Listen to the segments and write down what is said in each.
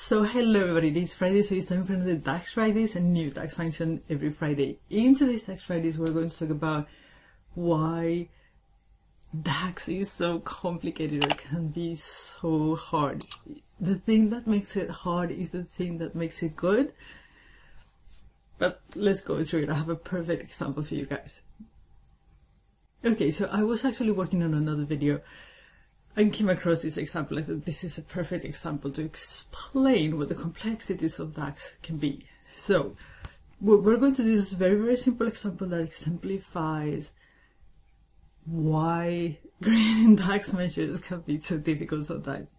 So hello everybody, it is Friday, so it's time for another DAX Fridays and new DAX function every Friday. In today's DAX Fridays, we're going to talk about why DAX is so complicated or can be so hard. The thing that makes it hard is the thing that makes it good. But let's go through it. I have a perfect example for you guys. Okay, so I was actually working on another video and came across this example. I thought this is a perfect example to explain what the complexities of DAX can be. So we're going to do this very, very simple example that exemplifies why creating DAX measures can be so difficult sometimes.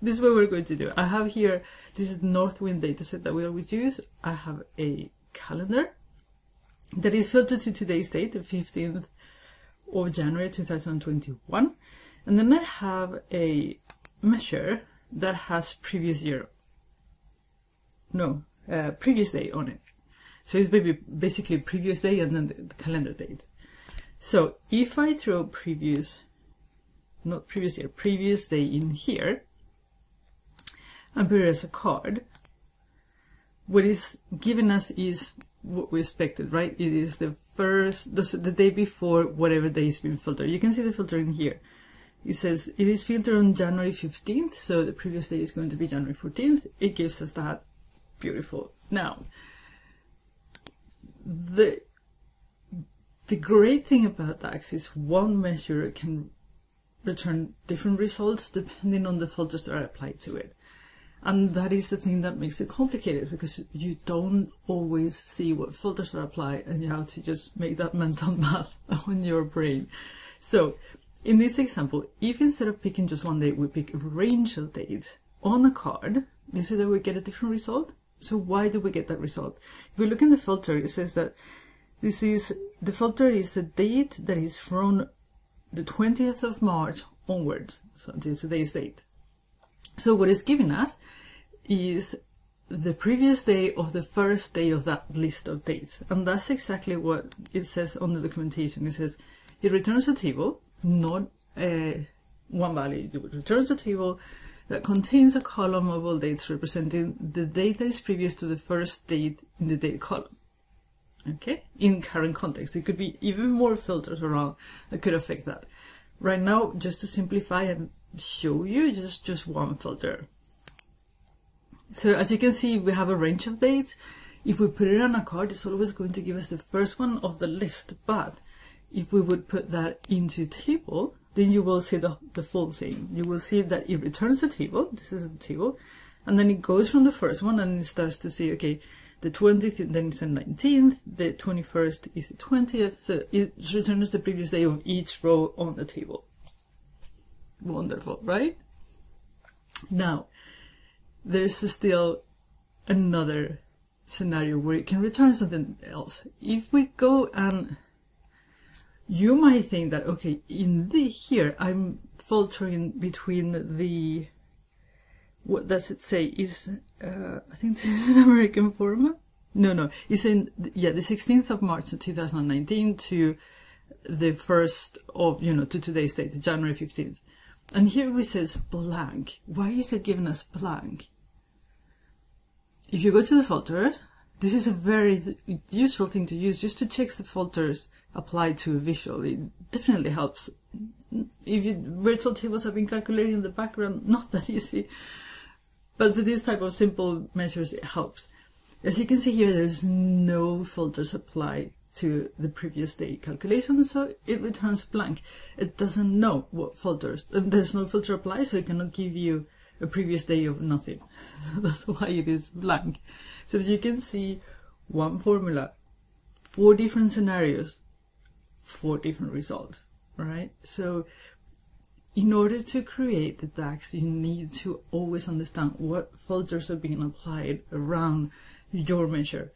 This is what we're going to do. I have here, this is the Northwind dataset that we always use. I have a calendar that is filtered to today's date, the 15th of January 2021. And then I have a measure that has previous year, no, uh, previous day on it. So it's basically previous day and then the, calendar date. So if I throw previous, not previous year, previous day in here, and put it as a card, what is given us is what we expected, right? It is the first, the, the day before whatever day has been filtered. You can see the filter in here. It says it is filtered on January 15th, so the previous day is going to be January 14th. It gives us that. Beautiful. Now, the the great thing about DAX is one measure can return different results depending on the filters that are applied to it. And that is the thing that makes it complicated because you don't always see what filters are applied and you have to just make that mental math on your brain. So in this example, if instead of picking just one date, we pick a range of dates on a card, you see that we get a different result? So why do we get that result? If we look in the filter, it says that this is, the filter is a date that is from the 20th of March onwards, so until today's date. So what it's giving us is the previous day of the first day of that list of dates. And that's exactly what it says on the documentation. It says it returns a table not a one value. It returns a table that contains a column of all dates representing the date that is previous to the first date in the date column. Okay, in current context, it could be even more filters around that could affect that. Right now, just to simplify and show you, just, just one filter. So as you can see, we have a range of dates. If we put it on a card, it's always going to give us the first one of the list, but if we would put that into table, then you will see the, the full thing. You will see that it returns a table. This is the table. And then it goes from the first one and it starts to see, okay, the 20th, then it's the 19th, the 21st is the 20th. So it returns the previous day of each row on the table. Wonderful, right? Now, there's still another scenario where it can return something else. If we go and you might think that, okay, in the here, I'm filtering between the, what does it say, is, uh, I think this is an American format? No, no, it's in, yeah, the 16th of March 2019 to the 1st of, you know, to today's date, January 15th. And here it says blank. Why is it giving us blank? If you go to the filters, this is a very useful thing to use just to check the filters applied to a visual. It definitely helps. If you, virtual tables have been calculated in the background, not that easy. But for this type of simple measures, it helps. As you can see here, there's no filters applied to the previous day calculation, so it returns blank. It doesn't know what filters. Um, there's no filter applied, so it cannot give you a previous day of nothing. That's why it is blank. So as you can see, one formula, four different scenarios, four different results, right? So in order to create the DAX, you need to always understand what filters are being applied around your measure.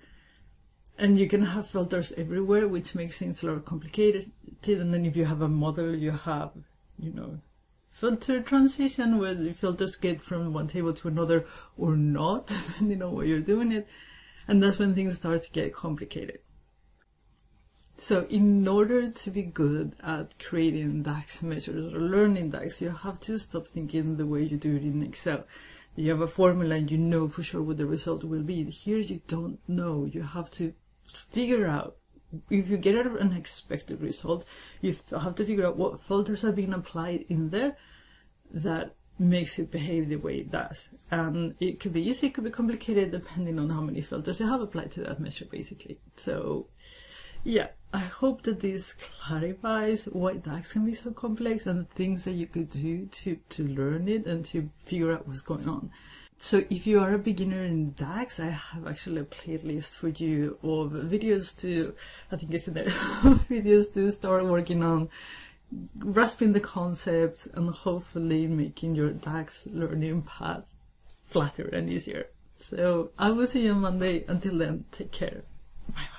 And you can have filters everywhere, which makes things a lot complicated. And then if you have a model, you have, you know, filter transition where the filters get from one table to another or not, depending on what you're doing it. And that's when things start to get complicated. So in order to be good at creating DAX measures or learning DAX, you have to stop thinking the way you do it in Excel. you have a formula and you know for sure what the result will be. Here you don't know. You have to figure out if you get an unexpected result, you have to figure out what filters are being applied in there that makes it behave the way it does. And it could be easy, it could be complicated depending on how many filters you have applied to that measure basically. So yeah, I hope that this clarifies why DAX can be so complex and the things that you could do to, to learn it and to figure out what's going on. So if you are a beginner in DAX, I have actually a playlist for you of videos to, I think it's in there, videos to start working on grasping the concepts and hopefully making your DAX learning path flatter and easier. So I will see you on Monday. Until then, take care. Bye bye.